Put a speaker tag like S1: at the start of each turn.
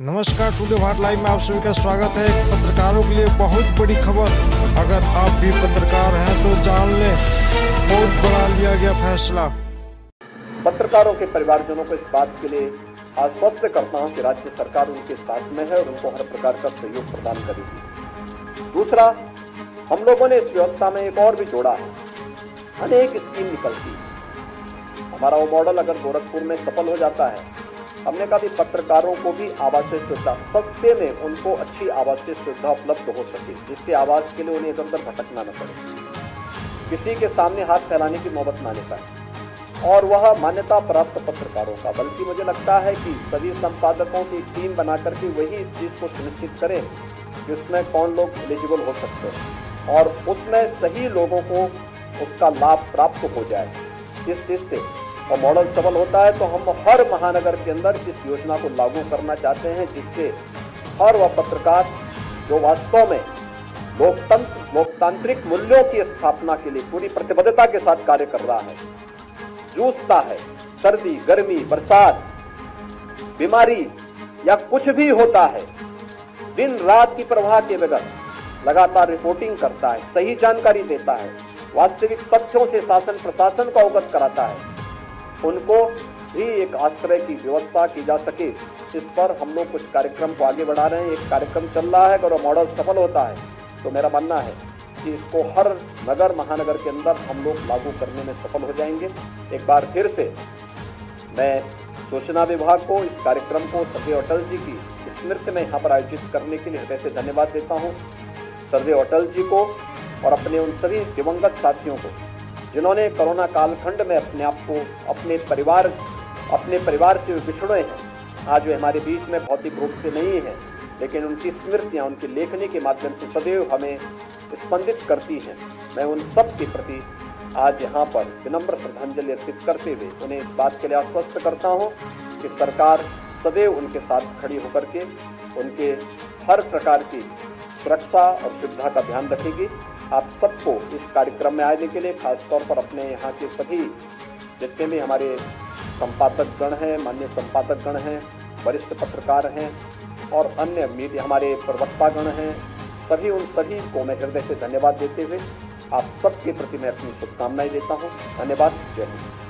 S1: नमस्कार, today Bharat live में आप सभी का स्वागत है। पत्रकारों के लिए बहुत बड़ी खबर। अगर आप भी पत्रकार हैं तो जान लें, बहुत बड़ा लिया गया फैसला।
S2: पत्रकारों के परिवारजनों को इस बात के लिए आश्वस्त करता हूँ कि राज्य सरकार उनके साथ में है और उनको हर प्रकार का सहयोग प्रदान करेगी। दूसरा, हम लोगों ने इस व्यवस्था में एक और भी जोड़ा है। अनेक स्कीम निकलती हमारा वो मॉडल अगर गोरखपुर में सफल हो जाता है हमने कहा भी पत्रकारों को भी आवासीय सुविधा, सस्ते में उनको अच्छी आवासीय सुविधा उपलब्ध हो सके, जिससे आवास के लिए उन्हें उधर भटकना न पड़े। किसी के सामने हाथ फैलाने की नौबत ना पाए। और वह मान्यता प्राप्त पत्रकारों का, बल्कि मुझे लगता है कि सभी संपादकों की टीम बना करके वही इस चीज़ को सुनिश्चित करें कि उसमें कौन लोग एलिजिबल हो सकते हैं। और उसमें सही लोगों को उसका लाभ प्राप्त हो जाए। इस चीज़ से और मॉडल सफल होता है तो हम हर महानगर के अंदर इस योजना को लागू करना चाहते हैं जिससे हर वह पत्रकार जो वास्तव में लोकतंत्र, लोकतांत्रिक मूल्यों की स्थापना के लिए पूरी प्रतिबद्धता के साथ कार्य कर रहा है, जूझता है, सर्दी, गर्मी, बरसात, बीमारी या कुछ भी होता है, दिन रात की प्रवाह के बगैर लगातार रिपोर्टिंग करता है, सही जानकारी देता है, वास्तविक तथ्यों से शासन प्रशासन को अवगत कराता है। उनको भी एक आश्रय की व्यवस्था की जा सके, इस पर हम लोग कुछ कार्यक्रम को आगे बढ़ा रहे हैं। एक कार्यक्रम चल रहा है अगर वो मॉडल सफल होता है। तो मेरा मानना है कि इसको हर नगर महानगर के अंदर हम लोग लागू करने में सफल हो जाएँगे। एक बार फिर से मैं सूचना विभाग को, इस कार्यक्रम को, सर्वे अटल जी की स्मृति में यहाँ पर आयोजित करने के लिए हृदय से धन्यवाद देता हूँ। सर्वे अटल जी को और अपने उन सभी दिवंगत साथियों को जिन्होंने कोरोना कालखंड में अपने आप को, अपने परिवार अपने परिवार से बिछड़े हैं। आज वे हमारे बीच में भौतिक रूप से नहीं है, लेकिन उनकी स्मृतियाँ उनकी लेखनी के माध्यम से सदैव हमें स्पंदित करती हैं। मैं उन सब के प्रति आज यहाँ पर विनम्र श्रद्धांजलि अर्पित करते हुए उन्हें इस बात के लिए आश्वस्त करता हूँ कि सरकार सदैव उनके साथ खड़ी होकर के उनके हर प्रकार की सुरक्षा और सुविधा का ध्यान रखेगी। आप सबको इस कार्यक्रम में आने के लिए खासतौर पर अपने यहाँ के सभी जितने भी हमारे संपादक गण हैं, मान्य संपादक गण हैं, वरिष्ठ पत्रकार हैं और अन्य मीडिया हमारे प्रवक्ता गण हैं, सभी उन सभी को मैं हृदय से धन्यवाद देते हुए आप सबके प्रति मैं अपनी शुभकामनाएँ देता हूँ। धन्यवाद। जय हिंद।